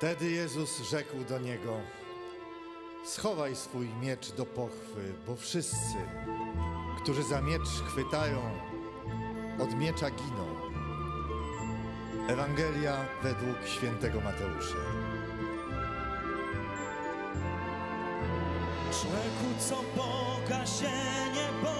Wtedy Jezus rzekł do niego: Schowaj swój miecz do pochwy, bo wszyscy, którzy za miecz chwytają, od miecza giną. Ewangelia według świętego Mateusza. Człowieku, co Boga się nie boisz?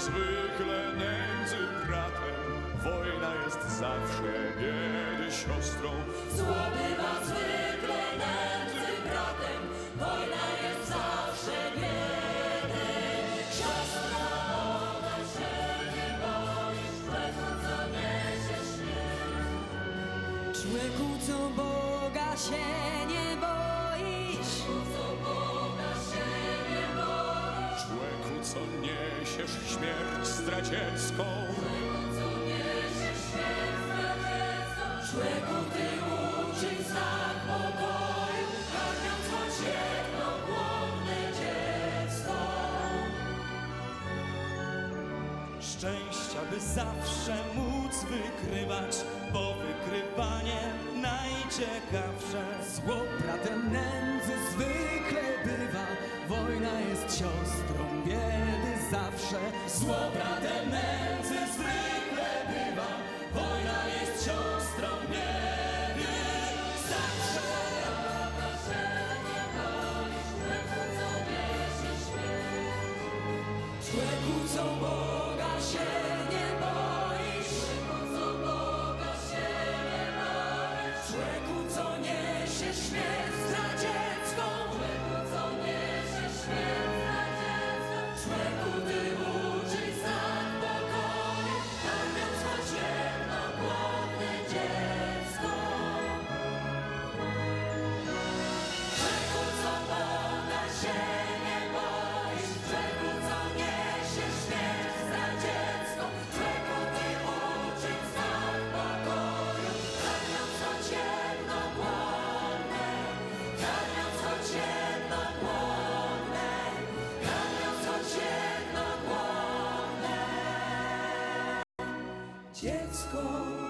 zwykle nędzy bratem, wojna jest zawsze biedy siostrą. Zło bywa zwykle nędzy bratem, wojna jest zawsze biedy siostrą. Co Boga się nie boisz, Człeku, co niesiesz śmierć zdradziecką, człeku, ty uczyń znak pokoju, karmiąc choć jedno głodne dziecko. Szczęścia, by zawsze móc wykrywać, bo wykrywanie najciekawsze. Zło bratem nędzy jest siostrą biedy zawsze. Zło bratem dziecko.